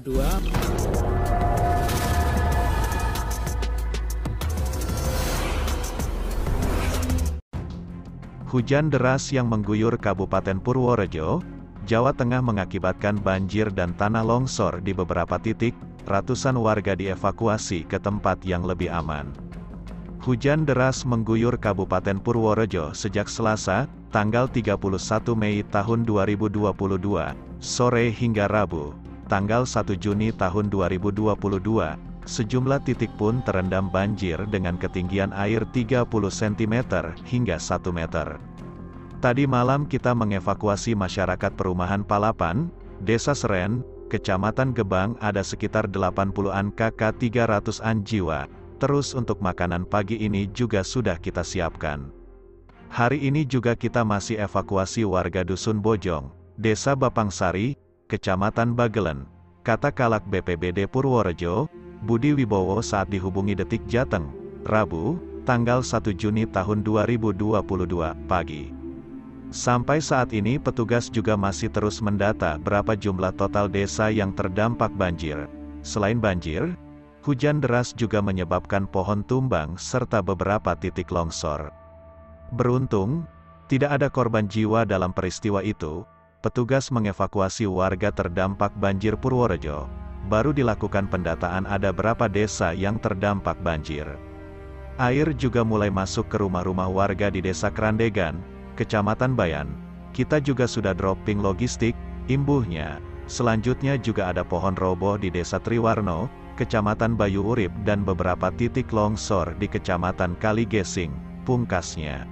dua Hujan deras yang mengguyur Kabupaten Purworejo, Jawa Tengah mengakibatkan banjir dan tanah longsor di beberapa titik, ratusan warga dievakuasi ke tempat yang lebih aman. Hujan deras mengguyur Kabupaten Purworejo sejak Selasa, tanggal 31 Mei tahun 2022, sore hingga Rabu, tanggal 1 Juni tahun 2022, sejumlah titik pun terendam banjir dengan ketinggian air 30 cm hingga 1 meter. Tadi malam kita mengevakuasi masyarakat perumahan Palapan, Desa Seren, Kecamatan Gebang ada sekitar 80-an kakak 300-an jiwa. Terus untuk makanan pagi ini juga sudah kita siapkan. Hari ini juga kita masih evakuasi warga Dusun Bojong, Desa Bapangsari, Kecamatan Bagelen. Kata Kalak BPBD Purworejo, Budi Wibowo saat dihubungi Detik Jateng, Rabu, tanggal 1 Juni tahun 2022, pagi. Sampai saat ini petugas juga masih terus mendata berapa jumlah total desa yang terdampak banjir. Selain banjir, hujan deras juga menyebabkan pohon tumbang serta beberapa titik longsor. Beruntung, tidak ada korban jiwa dalam peristiwa itu, petugas mengevakuasi warga terdampak banjir Purworejo. Baru dilakukan pendataan ada berapa desa yang terdampak banjir. Air juga mulai masuk ke rumah-rumah warga di Desa Kerandegan, Kecamatan Bayan. Kita juga sudah dropping logistik, imbuhnya. Selanjutnya juga ada pohon roboh di Desa Triwarno, Kecamatan Bayu Urip dan beberapa titik longsor di Kecamatan Kaligesing, pungkasnya.